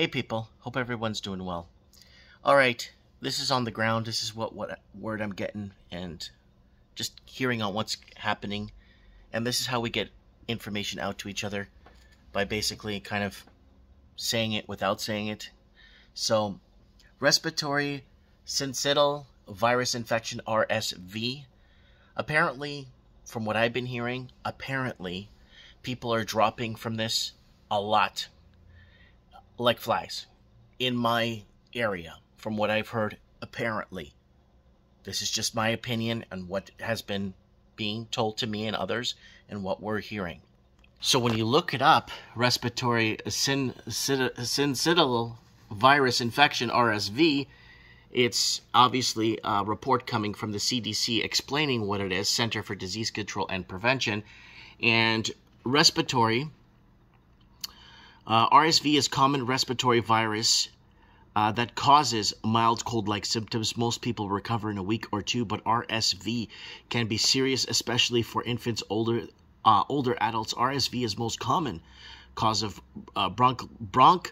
Hey people, hope everyone's doing well. Alright, this is on the ground. This is what, what word I'm getting and just hearing on what's happening. And this is how we get information out to each other by basically kind of saying it without saying it. So, respiratory syncytial virus infection, RSV. Apparently, from what I've been hearing, apparently people are dropping from this a lot like flies in my area, from what I've heard, apparently. This is just my opinion and what has been being told to me and others and what we're hearing. So when you look it up, respiratory syncytial virus infection, RSV, it's obviously a report coming from the CDC explaining what it is, Center for Disease Control and Prevention. And respiratory uh, RSV is common respiratory virus uh, that causes mild cold-like symptoms. Most people recover in a week or two, but RSV can be serious, especially for infants, older uh, older adults. RSV is most common cause of uh, bronch bronch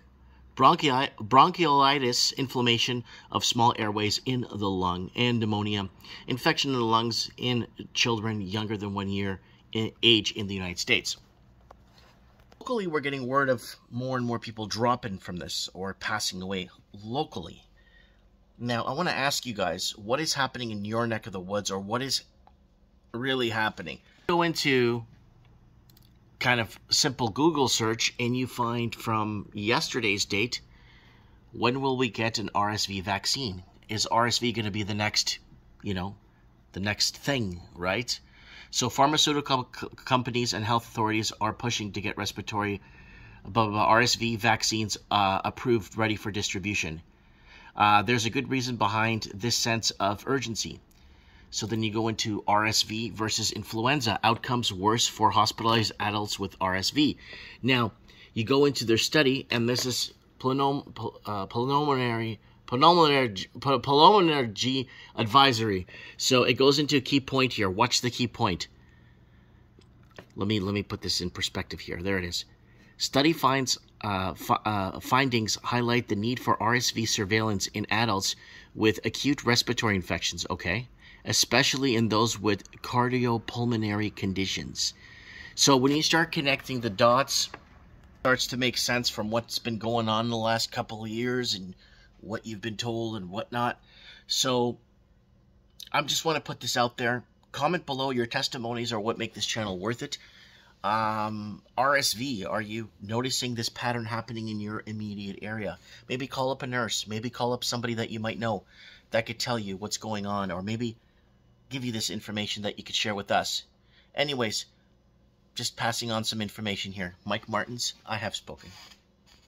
bronchi- bronchiolitis, inflammation of small airways in the lung, and pneumonia, infection in the lungs in children younger than one year in age in the United States locally we're getting word of more and more people dropping from this or passing away locally. Now, I want to ask you guys, what is happening in your neck of the woods or what is really happening? Go into kind of simple Google search and you find from yesterday's date, when will we get an RSV vaccine? Is RSV going to be the next, you know, the next thing, right? So pharmaceutical companies and health authorities are pushing to get respiratory blah, blah, RSV vaccines uh, approved, ready for distribution. Uh, there's a good reason behind this sense of urgency. So then you go into RSV versus influenza. Outcomes worse for hospitalized adults with RSV. Now, you go into their study, and this is pulmonary, uh, pulmonary pulmonary advisory. So it goes into a key point here. Watch the key point. Let me let me put this in perspective here. There it is. Study finds uh, uh, findings highlight the need for RSV surveillance in adults with acute respiratory infections. Okay, especially in those with cardiopulmonary conditions. So when you start connecting the dots, starts to make sense from what's been going on in the last couple of years and what you've been told and whatnot. So I just want to put this out there. Comment below your testimonies or what make this channel worth it. Um, RSV, are you noticing this pattern happening in your immediate area? Maybe call up a nurse. Maybe call up somebody that you might know that could tell you what's going on or maybe give you this information that you could share with us. Anyways, just passing on some information here. Mike Martins, I have spoken.